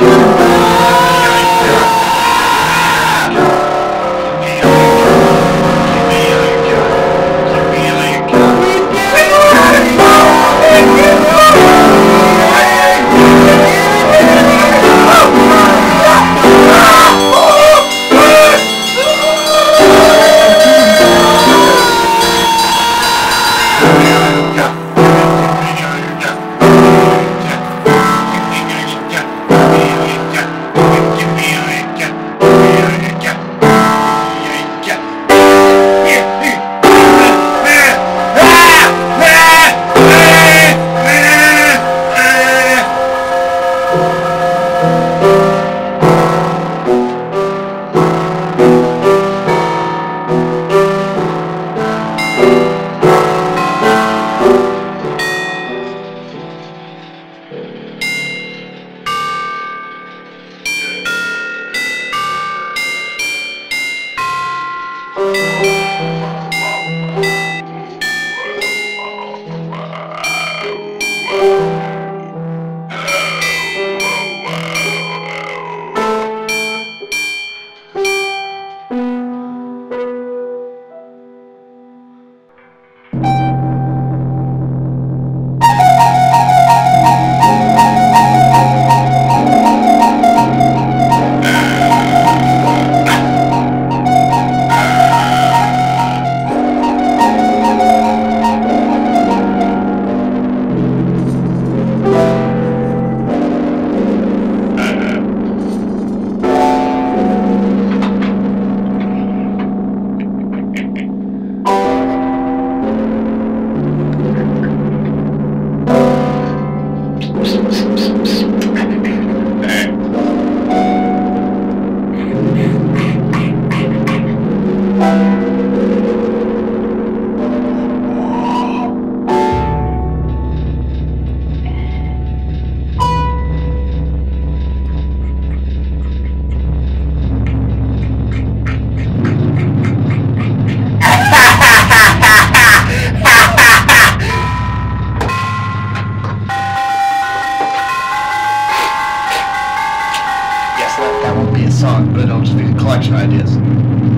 Thank you. that won't be a song, but it'll just be a collection of ideas.